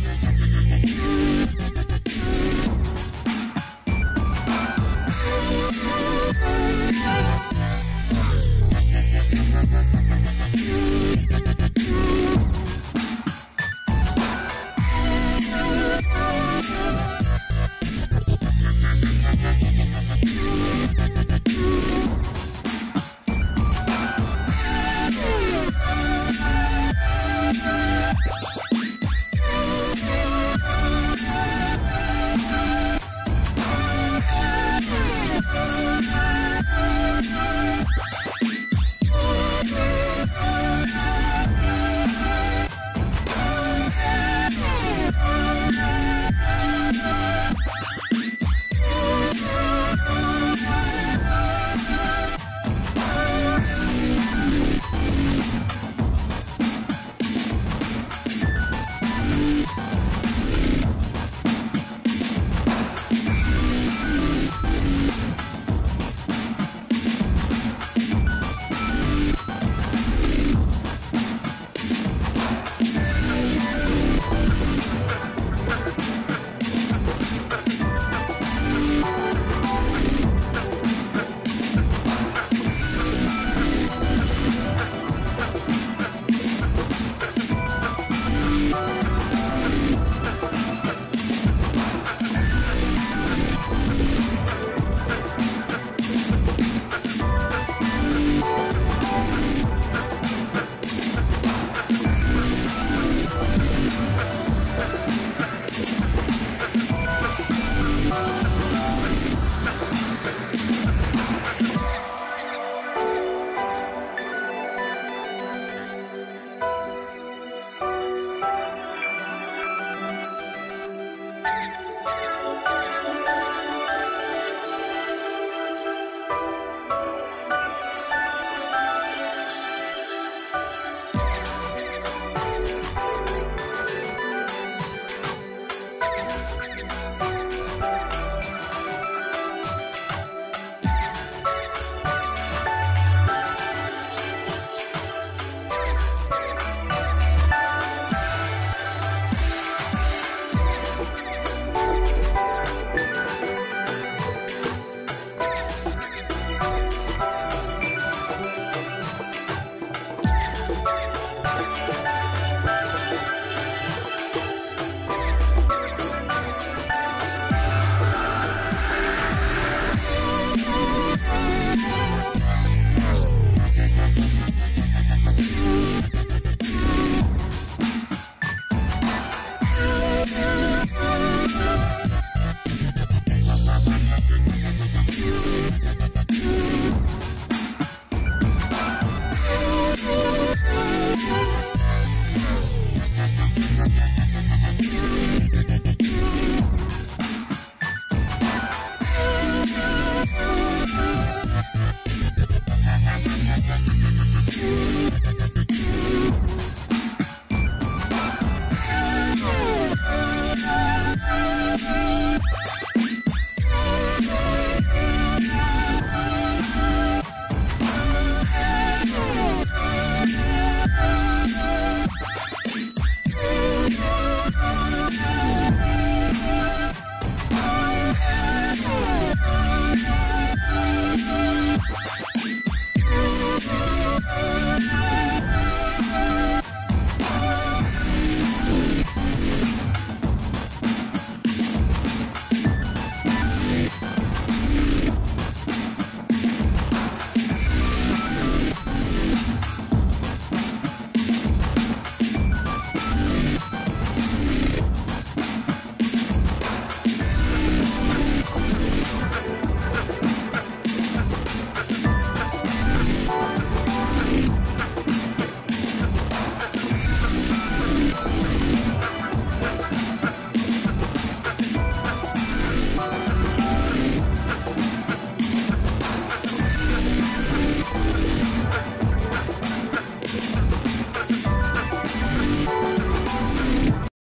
yeah, yeah.